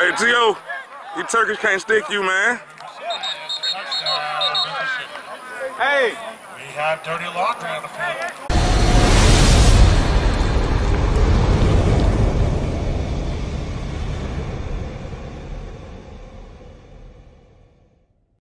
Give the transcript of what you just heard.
Hey, T.O., you Turkish can't stick you, man. Hey! We have dirty laundry on the field.